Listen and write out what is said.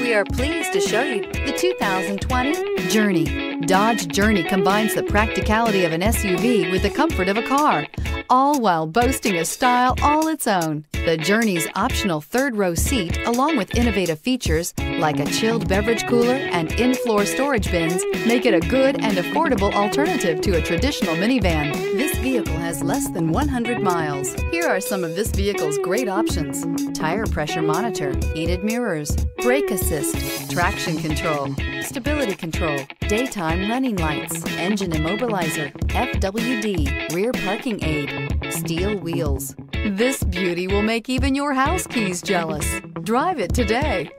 We are pleased to show you the 2020 Journey. Dodge Journey combines the practicality of an SUV with the comfort of a car, all while boasting a style all its own. The Journey's optional third row seat, along with innovative features like a chilled beverage cooler and in floor storage bins, make it a good and affordable alternative to a traditional minivan. This vehicle has less than 100 miles. Here are some of this vehicle's great options tire pressure monitor, heated mirrors, brake assist, traction control, stability control, daytime running lights, engine immobilizer, FWD, rear parking aid, steel wheels. This beauty will make even your house keys jealous. Drive it today.